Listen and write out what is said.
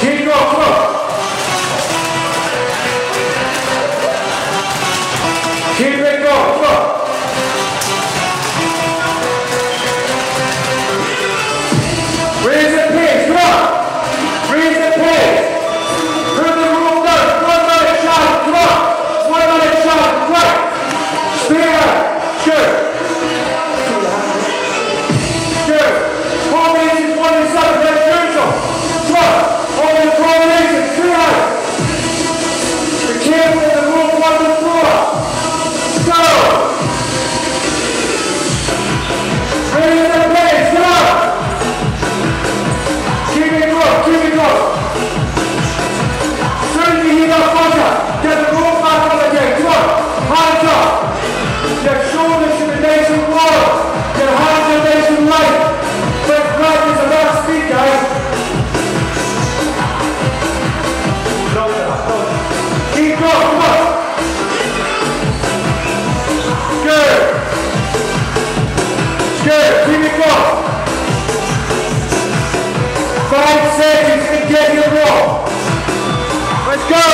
King of Club. Good, keep it close. Five seconds to get your roll. Let's go.